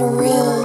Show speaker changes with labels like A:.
A: surreal.